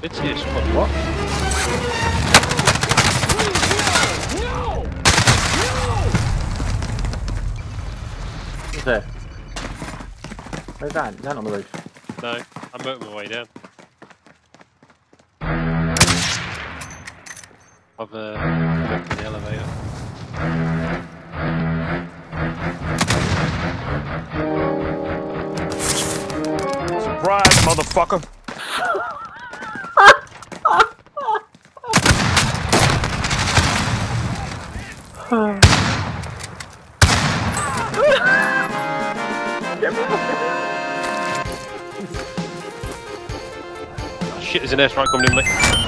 It's yes, what? what? Who's there? Where's Dan? Dan on the roof. No, I'm working my way down. I've uh, looked in the elevator. Surprise, motherfucker! Shit, there's an airstrike coming in, mate.